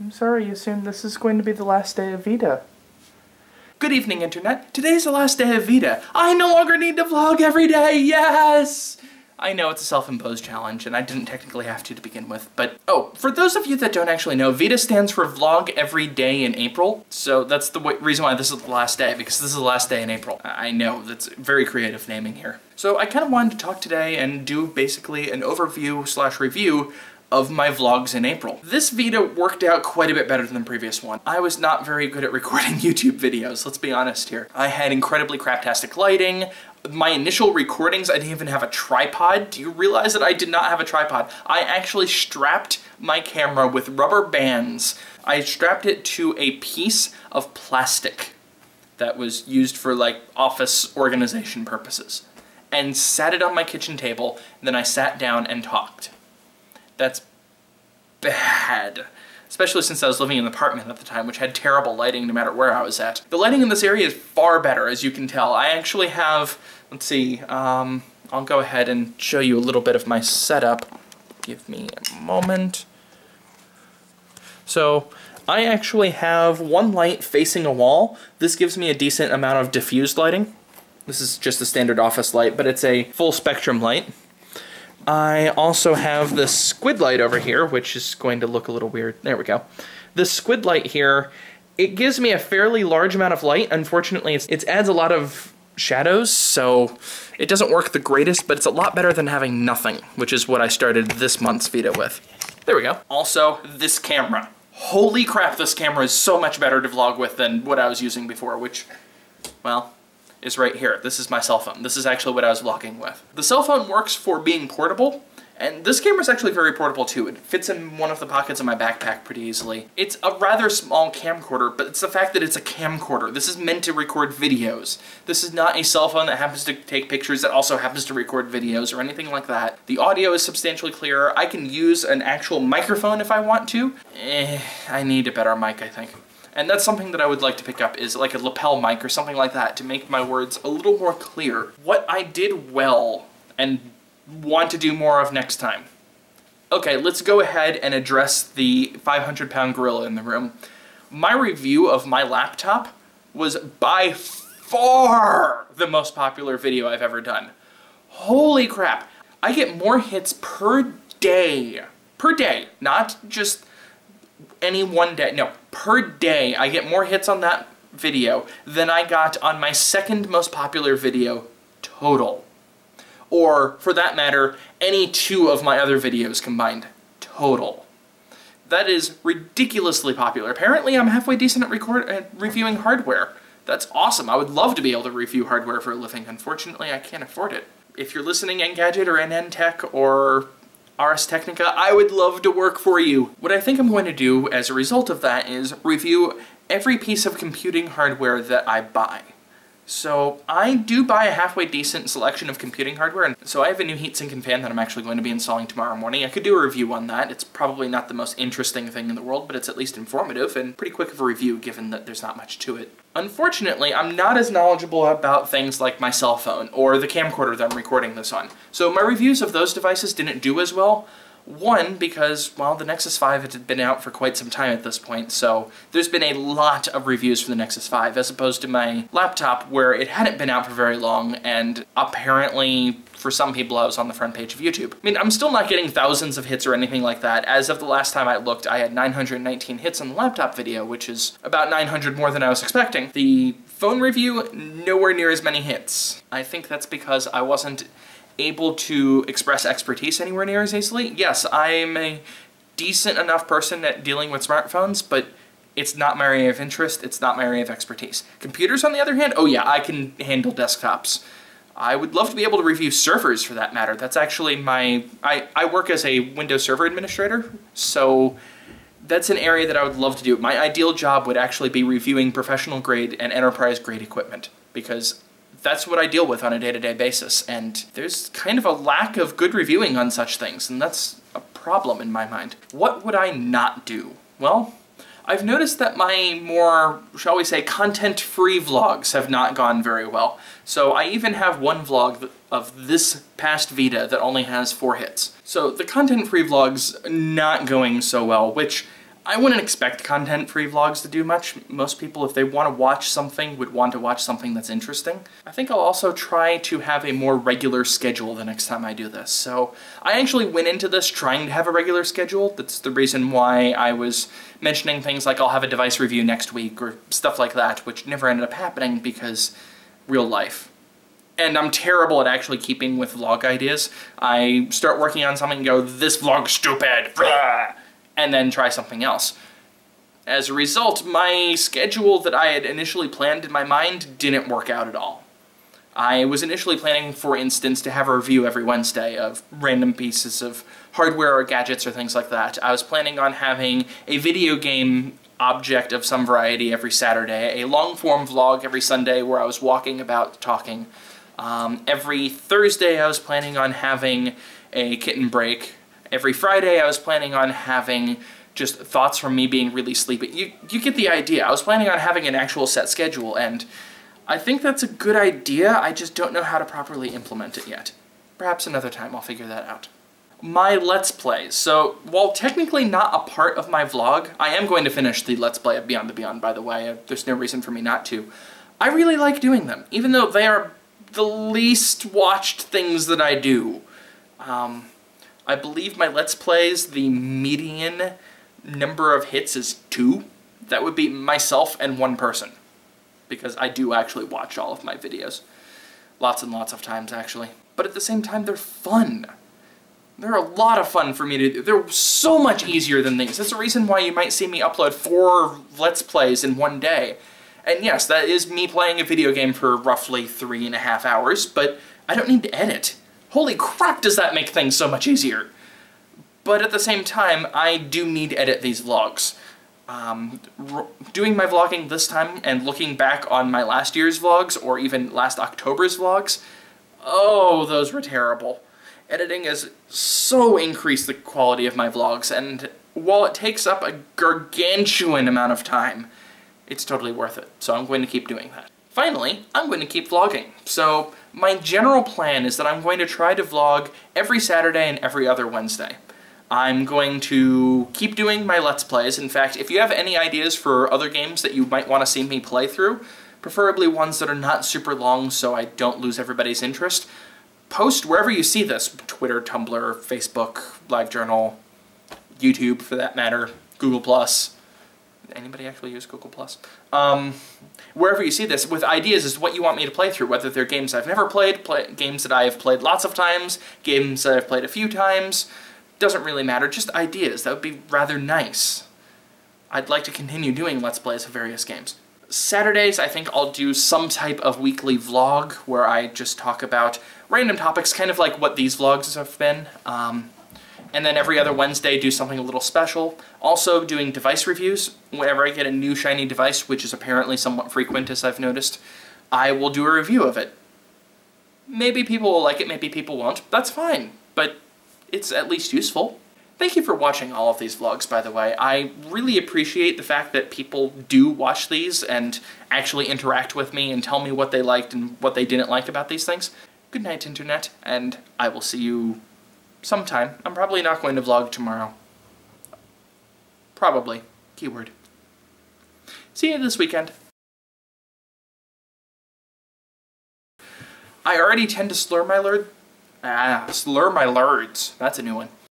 I'm sorry, you assume this is going to be the last day of VEDA. Good evening, Internet. Today's the last day of VEDA. I no longer need to vlog every day, yes! I know it's a self-imposed challenge, and I didn't technically have to to begin with, but oh, for those of you that don't actually know, VEDA stands for Vlog Every Day in April, so that's the reason why this is the last day, because this is the last day in April. I know, that's very creative naming here. So I kind of wanted to talk today and do basically an overview slash review of my vlogs in April. This VEDA worked out quite a bit better than the previous one. I was not very good at recording YouTube videos, let's be honest here. I had incredibly craptastic lighting, my initial recordings, I didn't even have a tripod. Do you realize that I did not have a tripod? I actually strapped my camera with rubber bands. I strapped it to a piece of plastic that was used for like office organization purposes and sat it on my kitchen table. Then I sat down and talked. That's bad especially since I was living in an apartment at the time, which had terrible lighting no matter where I was at. The lighting in this area is far better, as you can tell. I actually have, let's see, um, I'll go ahead and show you a little bit of my setup. Give me a moment. So, I actually have one light facing a wall. This gives me a decent amount of diffused lighting. This is just a standard office light, but it's a full spectrum light. I also have the squid light over here, which is going to look a little weird. There we go. The squid light here, it gives me a fairly large amount of light. Unfortunately, it adds a lot of shadows, so it doesn't work the greatest, but it's a lot better than having nothing, which is what I started this month's VEDA with. There we go. Also, this camera. Holy crap, this camera is so much better to vlog with than what I was using before, which, well, is right here. This is my cell phone. This is actually what I was vlogging with. The cell phone works for being portable, and this camera is actually very portable too. It fits in one of the pockets of my backpack pretty easily. It's a rather small camcorder, but it's the fact that it's a camcorder. This is meant to record videos. This is not a cell phone that happens to take pictures that also happens to record videos or anything like that. The audio is substantially clearer. I can use an actual microphone if I want to. Eh, I need a better mic, I think. And that's something that I would like to pick up is like a lapel mic or something like that to make my words a little more clear. What I did well and want to do more of next time. Okay, let's go ahead and address the 500 pound gorilla in the room. My review of my laptop was by far the most popular video I've ever done. Holy crap. I get more hits per day. Per day, not just any one day. No, per day I get more hits on that video than I got on my second most popular video total. Or, for that matter, any two of my other videos combined total. That is ridiculously popular. Apparently I'm halfway decent at, record at reviewing hardware. That's awesome. I would love to be able to review hardware for a living. Unfortunately, I can't afford it. If you're listening Engadget or AnandTech or Ars Technica, I would love to work for you. What I think I'm going to do as a result of that is review every piece of computing hardware that I buy. So I do buy a halfway decent selection of computing hardware, and so I have a new heatsink and fan that I'm actually going to be installing tomorrow morning. I could do a review on that. It's probably not the most interesting thing in the world, but it's at least informative and pretty quick of a review given that there's not much to it. Unfortunately, I'm not as knowledgeable about things like my cell phone or the camcorder that I'm recording this on. So my reviews of those devices didn't do as well, one, because, well, the Nexus 5 had been out for quite some time at this point, so there's been a lot of reviews for the Nexus 5, as opposed to my laptop, where it hadn't been out for very long, and apparently, for some people, I was on the front page of YouTube. I mean, I'm still not getting thousands of hits or anything like that. As of the last time I looked, I had 919 hits on the laptop video, which is about 900 more than I was expecting. The phone review, nowhere near as many hits. I think that's because I wasn't able to express expertise anywhere near as easily. Yes, I'm a decent enough person at dealing with smartphones, but it's not my area of interest, it's not my area of expertise. Computers, on the other hand, oh yeah, I can handle desktops. I would love to be able to review servers for that matter. That's actually my, I, I work as a Windows Server Administrator, so that's an area that I would love to do. My ideal job would actually be reviewing professional grade and enterprise grade equipment because that's what I deal with on a day-to-day basis, and there's kind of a lack of good reviewing on such things, and that's a problem in my mind. What would I not do? Well, I've noticed that my more, shall we say, content-free vlogs have not gone very well. So I even have one vlog of this past VEDA that only has four hits. So the content-free vlog's not going so well, which I wouldn't expect content-free vlogs to do much. Most people, if they want to watch something, would want to watch something that's interesting. I think I'll also try to have a more regular schedule the next time I do this. So I actually went into this trying to have a regular schedule. That's the reason why I was mentioning things like I'll have a device review next week or stuff like that, which never ended up happening because real life and I'm terrible at actually keeping with vlog ideas. I start working on something and go, this vlog's stupid, and then try something else. As a result, my schedule that I had initially planned in my mind didn't work out at all. I was initially planning, for instance, to have a review every Wednesday of random pieces of hardware or gadgets or things like that. I was planning on having a video game object of some variety every Saturday, a long-form vlog every Sunday where I was walking about talking. Um, every Thursday I was planning on having a kitten break. Every Friday I was planning on having just thoughts from me being really sleepy. You, you get the idea. I was planning on having an actual set schedule, and I think that's a good idea. I just don't know how to properly implement it yet. Perhaps another time I'll figure that out. My Let's Plays. So, while technically not a part of my vlog, I am going to finish the Let's Play of Beyond the Beyond, by the way. There's no reason for me not to. I really like doing them, even though they are the least watched things that I do. Um, I believe my Let's Plays, the median number of hits is two. That would be myself and one person. Because I do actually watch all of my videos. Lots and lots of times, actually. But at the same time, they're fun. They're a lot of fun for me to do. They're so much easier than these. That's the reason why you might see me upload four Let's Plays in one day. And yes, that is me playing a video game for roughly three and a half hours, but I don't need to edit. Holy crap, does that make things so much easier! But at the same time, I do need to edit these vlogs. Um, doing my vlogging this time and looking back on my last year's vlogs, or even last October's vlogs, oh, those were terrible. Editing has so increased the quality of my vlogs, and while it takes up a gargantuan amount of time, it's totally worth it. So I'm going to keep doing that. Finally, I'm going to keep vlogging. So my general plan is that I'm going to try to vlog every Saturday and every other Wednesday. I'm going to keep doing my Let's Plays. In fact, if you have any ideas for other games that you might want to see me play through, preferably ones that are not super long so I don't lose everybody's interest, post wherever you see this. Twitter, Tumblr, Facebook, LiveJournal, YouTube for that matter, Google+, anybody actually use Google Plus? Um, wherever you see this, with ideas is what you want me to play through, whether they're games I've never played, play, games that I have played lots of times, games that I've played a few times, doesn't really matter, just ideas. That would be rather nice. I'd like to continue doing Let's Plays of various games. Saturdays, I think I'll do some type of weekly vlog where I just talk about random topics, kind of like what these vlogs have been. Um, and then every other Wednesday do something a little special. Also doing device reviews. Whenever I get a new shiny device, which is apparently somewhat frequent as I've noticed, I will do a review of it. Maybe people will like it, maybe people won't. That's fine, but it's at least useful. Thank you for watching all of these vlogs, by the way. I really appreciate the fact that people do watch these and actually interact with me and tell me what they liked and what they didn't like about these things. Good night, Internet, and I will see you sometime. I'm probably not going to vlog tomorrow. Probably. Keyword. See you this weekend. I already tend to slur my lord. Ah, slur my lords. That's a new one.